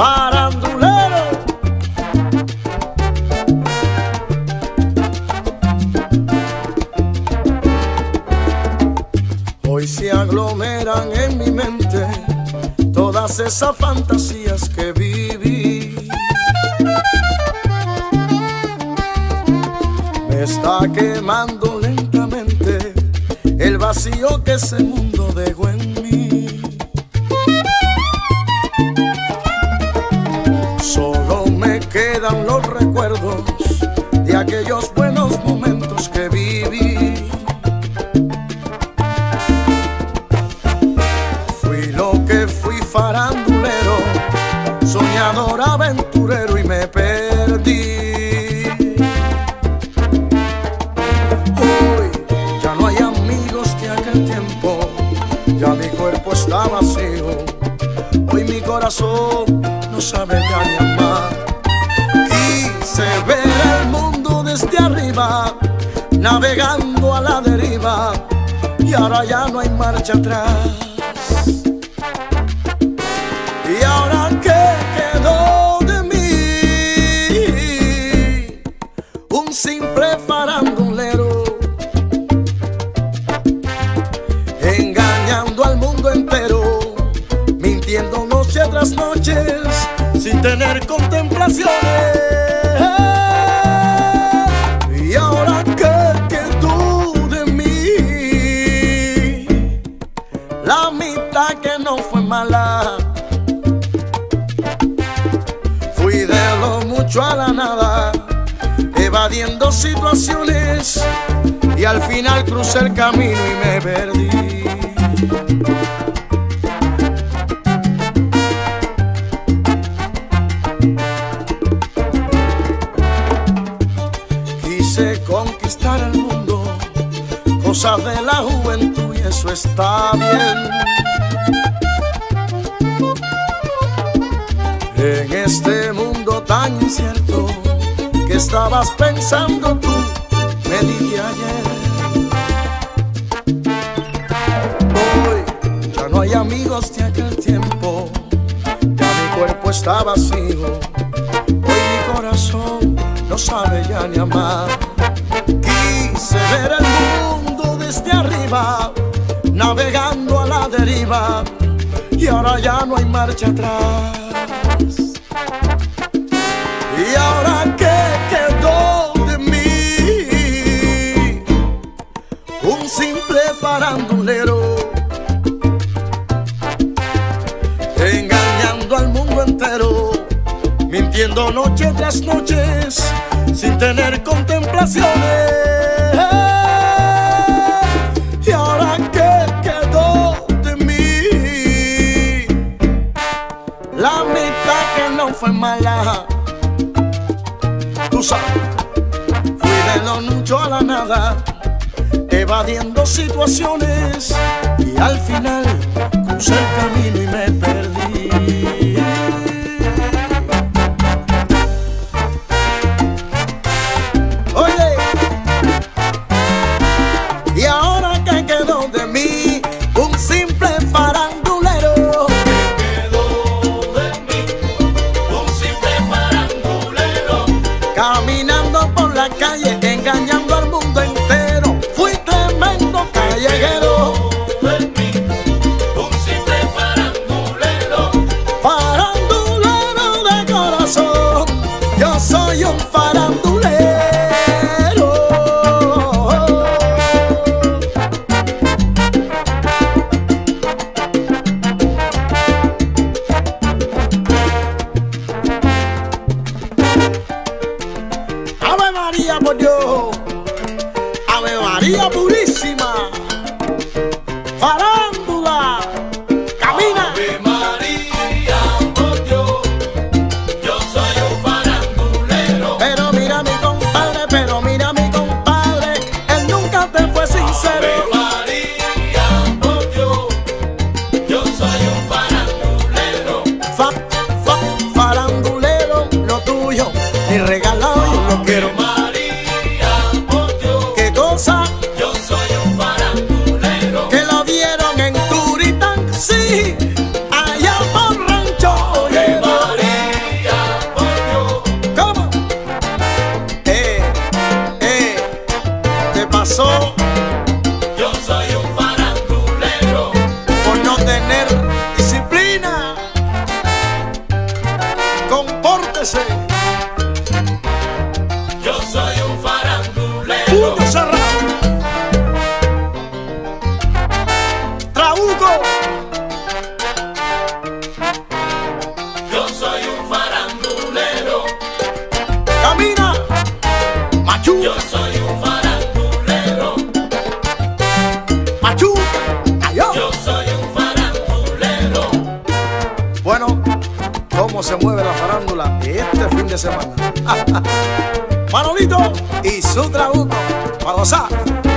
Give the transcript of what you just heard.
farandulero. Hoy se aglomeran en mi mente todas esas fantasías que viví. Me está quemando lentamente el vacío que ese mundo dejó en me quedan los recuerdos de aquellos buenos momentos que viví. Fui lo que fui farandulero, soñador aventurero y me perdí. Hoy ya no hay amigos de aquel tiempo, ya mi cuerpo está vacío. Hoy mi corazón no sabe ya ni amar. Desde arriba, navegando a la deriva, y ahora ya no hay marcha atrás. ¿Y ahora qué quedó de mí? Un simple farandulero, engañando al mundo entero, mintiendo noche tras noches, sin tener contemplaciones. Que no fue mala. Fui de lo mucho a la nada, evadiendo situaciones y al final crucé el camino y me perdí. Quise conquistar el mundo, cosas de la juventud y eso está bien. En este mundo tan incierto que estabas pensando tú, me dije ayer. Hoy ya no hay amigos de aquel tiempo, ya mi cuerpo está vacío. Hoy mi corazón no sabe ya ni amar. Quise ver el mundo desde arriba, navegando a la deriva, y ahora ya no hay marcha atrás. Mintiendo noche tras noches, sin tener contemplaciones. ¿Y ahora qué quedó de mí? La mitad que no fue mala. Tú sabes, fui de lo mucho a la nada, evadiendo situaciones y al final crucé el camino y me. Maria Bodio. Ave Maria Purísima Listen. Semana. Manolito y su trabuco. Para gozar.